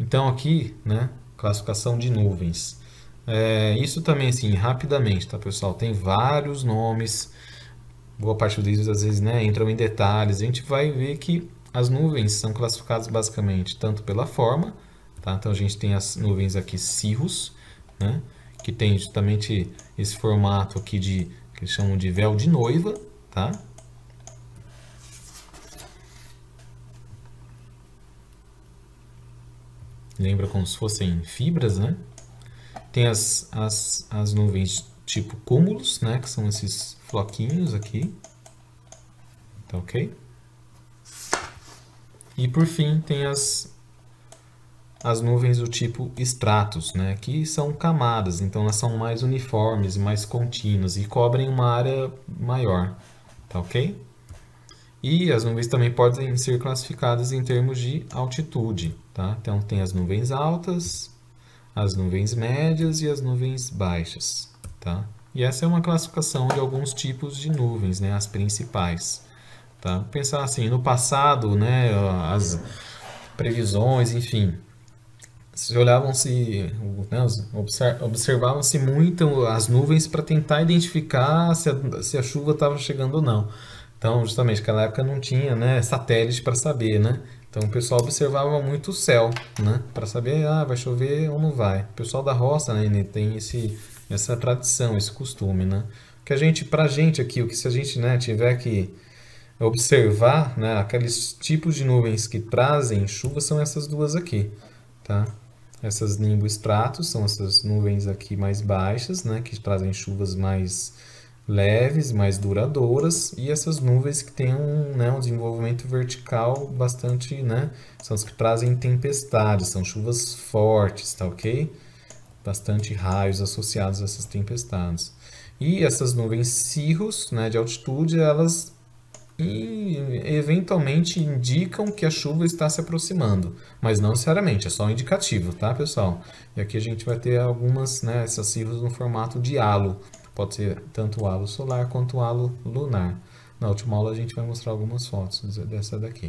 Então aqui, né, classificação de nuvens. É, isso também, assim, rapidamente, tá, pessoal? Tem vários nomes, boa parte deles às vezes né, entram em detalhes. A gente vai ver que as nuvens são classificadas basicamente tanto pela forma, tá? Então a gente tem as nuvens aqui cirrus, né? Que tem justamente esse formato aqui de que eles chamam de véu de noiva, tá? Lembra como se fossem fibras, né? Tem as, as, as nuvens tipo cúmulos, né? Que são esses floquinhos aqui. Tá ok? E por fim tem as, as nuvens do tipo estratos, né? Que são camadas, então elas são mais uniformes, mais contínuas e cobrem uma área maior. Tá ok? E as nuvens também podem ser classificadas em termos de altitude, tá? Então tem as nuvens altas, as nuvens médias e as nuvens baixas, tá? E essa é uma classificação de alguns tipos de nuvens, né? As principais, tá? Pensar assim, no passado, né? As previsões, enfim, se olhavam-se, né, observavam-se muito as nuvens para tentar identificar se a, se a chuva estava chegando ou não. Então, justamente, naquela época não tinha né, satélite para saber, né? Então, o pessoal observava muito o céu, né? Para saber, ah, vai chover ou não vai. O pessoal da roça, né, tem esse, essa tradição, esse costume, né? Que a gente, pra gente aqui, o que se a gente né, tiver que observar, né, aqueles tipos de nuvens que trazem chuva são essas duas aqui, tá? Essas nimboestratos são essas nuvens aqui mais baixas, né, que trazem chuvas mais leves, mais duradouras, e essas nuvens que têm um, né, um desenvolvimento vertical bastante, né, são as que trazem tempestades, são chuvas fortes, tá ok? Bastante raios associados a essas tempestades. E essas nuvens cirros, né, de altitude, elas eventualmente indicam que a chuva está se aproximando, mas não necessariamente, é só um indicativo, tá, pessoal? E aqui a gente vai ter algumas, né, essas cirros no formato de halo, Pode ser tanto o halo solar quanto o halo lunar. Na última aula a gente vai mostrar algumas fotos dessa daqui.